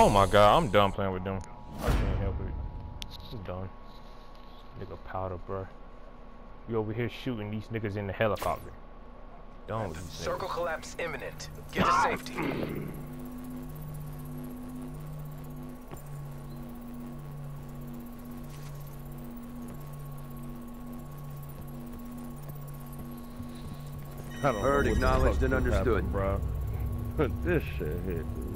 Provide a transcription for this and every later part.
Oh my god, I'm done playing with them. I can't help it. I'm done. Nigga powder, bro. You over here shooting these niggas in the helicopter. Done with these Circle niggas. collapse imminent. Get to safety. I don't Heard, know acknowledged, and understood. happened, bro. this shit here, dude.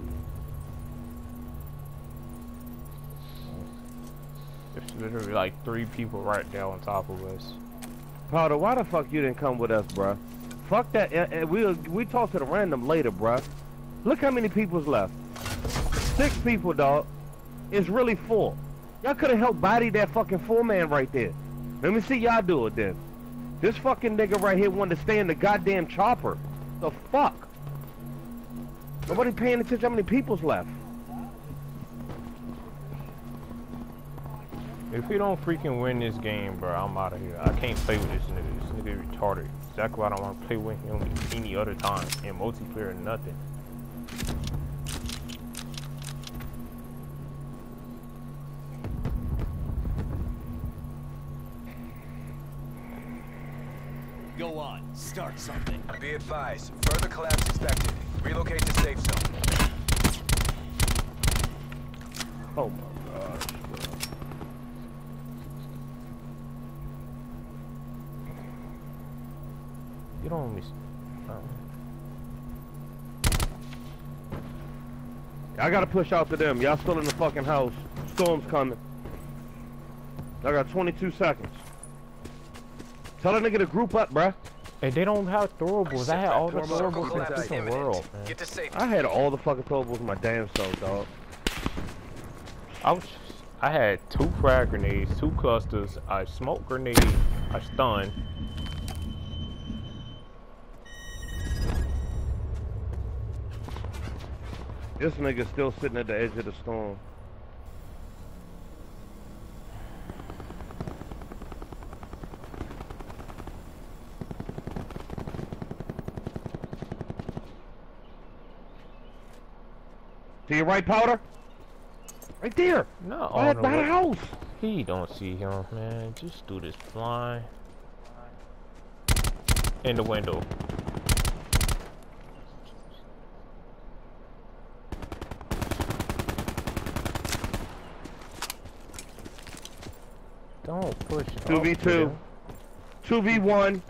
There's literally like three people right there on top of us. Powder, why the fuck you didn't come with us, bruh? Fuck that. Uh, uh, we'll we talk to the random later, bruh. Look how many people's left. Six people, dog. It's really four. Y'all could have helped body that fucking four man right there. Let me see y'all do it then. This fucking nigga right here wanted to stay in the goddamn chopper. The fuck? Nobody paying attention how many people's left. If we don't freaking win this game, bro, I'm out of here. I can't play with this nigga. This nigga retarded. Exactly why I don't want to play with him any other time. In multiplayer, or nothing. Go on, start something. Be advised. Further collapse expected. Relocate to safe zone. Oh my gosh, bro. You don't miss. Uh, I gotta push out to them. Y'all still in the fucking house. Storm's coming. I got 22 seconds. Tell that nigga to group up, bruh. hey, they don't have throwables. I had all the throwables in the imminent. world, man. Get to safety. I had all the fucking throwables in my damn self, dog. I was, I had two frag grenades, two clusters, a smoke grenade, a stun. This nigga still sitting at the edge of the storm. To your right, powder? Right there! No, By, by the house! He don't see him, man. Just do this blind. In the window. Don't push. 2v2. 2v1.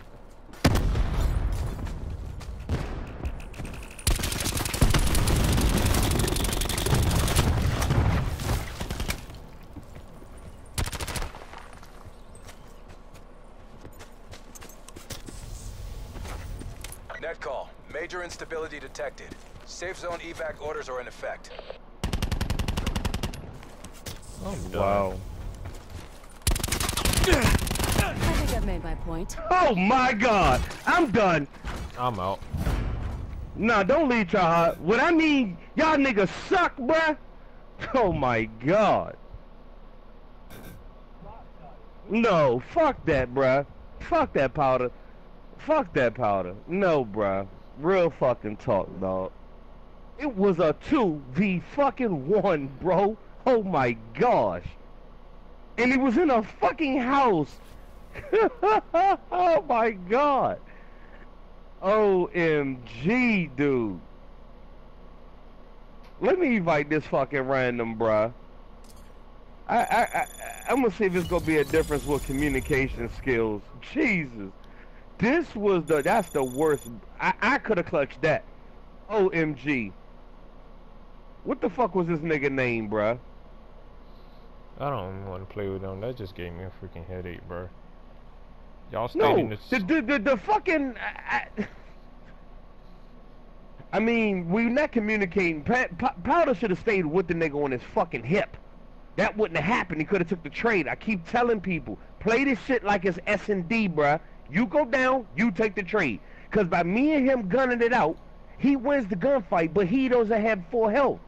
Net call. Major instability detected. Safe zone evac orders are in effect. I'm done. Wow. I think I've made my point. Oh my god! I'm done! I'm out. Nah, don't leave y'all hot. What I mean, y'all niggas suck, bruh. Oh my god. No, fuck that, bruh. Fuck that powder. Fuck that powder. No, bruh. Real fucking talk, dog. It was a 2v fucking 1, bro. Oh my gosh. And he was in a fucking house. oh my god. OMG, dude. Let me invite this fucking random, bruh. I, I, I, I'm gonna see if it's gonna be a difference with communication skills. Jesus. This was the, that's the worst. I, I could have clutched that. OMG. What the fuck was this nigga name, bruh? I don't want to play with them. That just gave me a freaking headache, bro. Y'all stayed No, in the. the, the, the, the fucking. I, I, mean, we're not communicating. Powder should have stayed with the nigga on his fucking hip. That wouldn't have happened. He could have took the trade. I keep telling people, play this shit like it's S and D, bruh. You go down, you take the trade. Cause by me and him gunning it out, he wins the gunfight, but he doesn't have full health.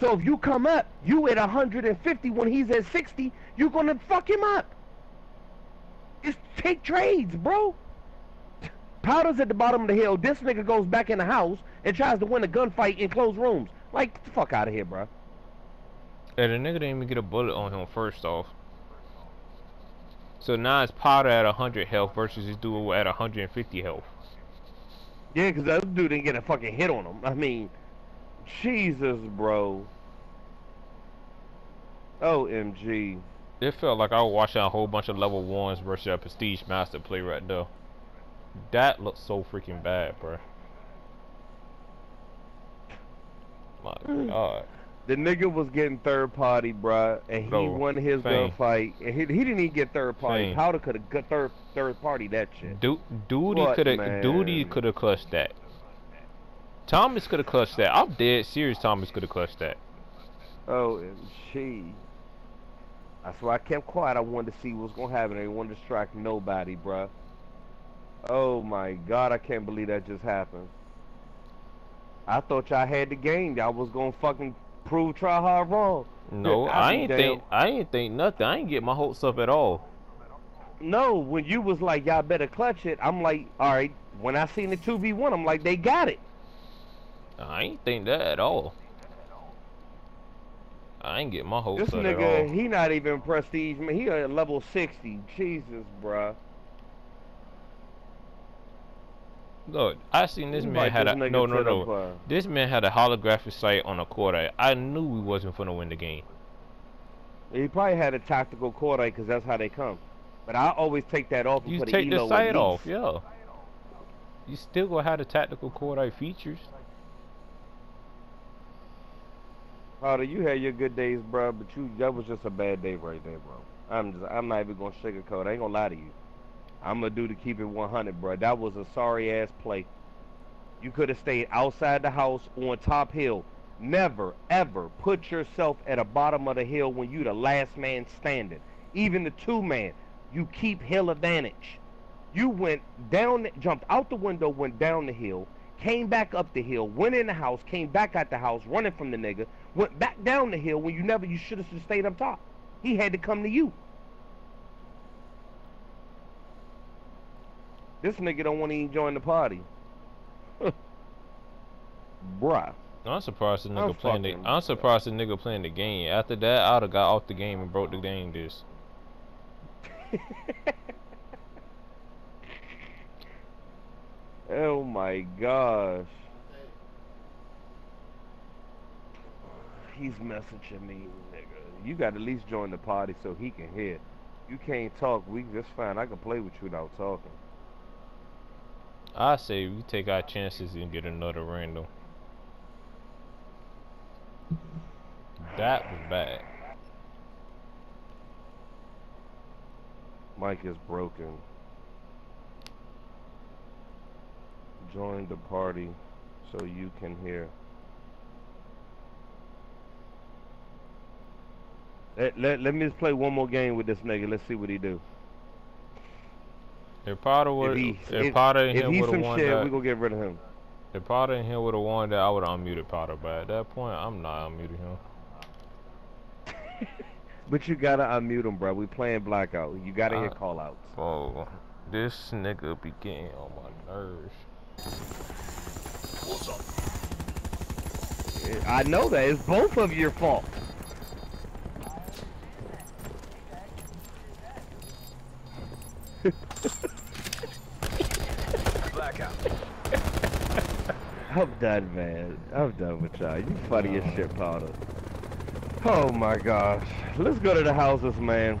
So if you come up, you at 150 when he's at 60, you're gonna fuck him up. Just take trades, bro. Powder's at the bottom of the hill. This nigga goes back in the house and tries to win a gunfight in closed rooms. Like, get the fuck out of here, bro. And the nigga didn't even get a bullet on him first off. So now it's Potter at 100 health versus this dude at 150 health. Yeah, because that dude didn't get a fucking hit on him. I mean, Jesus, bro. OMG. It felt like I was watching a whole bunch of level ones versus a Prestige Master play right there. That looks so freaking bad, bro. My hmm. God. The nigga was getting third party, bruh, and he Bro, won his Fame. gunfight. And he, he didn't even get third party. Fame. Powder could have got third third party that shit. Du Duty could have? Duty could have clutched that. Thomas could have clutched that. I'm dead serious. Thomas could have clutched that. Oh, OMG. That's why I kept quiet. I wanted to see what was gonna happen. I didn't want to distract nobody, bruh. Oh my God, I can't believe that just happened. I thought y'all had the game. Y'all was gonna fucking prove try hard wrong. No, I'll I ain't damned. think I ain't think nothing. I ain't get my hopes up at all. No, when you was like, y'all better clutch it, I'm like, all right. When I seen the 2v1, I'm like, they got it. I ain't think that at all. I ain't get my hopes This up at all. nigga, he not even prestige, man. He at level 60. Jesus, bruh. Look, I seen this You man had this a no no no. This man had a holographic sight on a quarter. I knew we wasn't gonna win the game. He probably had a tactical quarter because that's how they come. But I always take that off You take the sight off, yeah. You still gonna have the tactical quarter features. Powder, you had your good days, bro, but you that was just a bad day right there, bro. I'm just I'm not even gonna sugarcoat. I ain't gonna lie to you. I'm gonna do to keep it 100, bro. That was a sorry ass play. You could have stayed outside the house on top hill. Never ever put yourself at the bottom of the hill when you the last man standing. Even the two man, you keep hill advantage. You went down, jumped out the window, went down the hill, came back up the hill, went in the house, came back out the house, running from the nigga, went back down the hill when you never, you should have stayed up top. He had to come to you. This nigga don't want to even join the party. Bruh. I'm surprised the I'm nigga playing the I'm surprised the nigga playing the game. After that, I'd have got off the game and broke the game this. oh my gosh. He's messaging me, nigga. You got to at least join the party so he can hear. You can't talk. We just fine. I can play with you without talking. I say we take our chances and get another random. That was bad. Mike is broken. Join the party so you can hear. Let, let, let me just play one more game with this nigga. Let's see what he do. If Potter would, If, he, if, if, Potter in if here he's would have won shit, that, we gonna get rid of him. if Potter in here would have won that, I would have unmuted Potter. But at that point, I'm not unmuting him. But you gotta unmute him, bro. We playing blackout. You gotta hear Uh, call outs. Bro, this nigga be getting on my nerves. What's up? I know that. It's both of your fault. Blackout. I'm done, man. I'm done with y'all. You funny as shit, Powder. Oh my gosh. Let's go to the houses, man.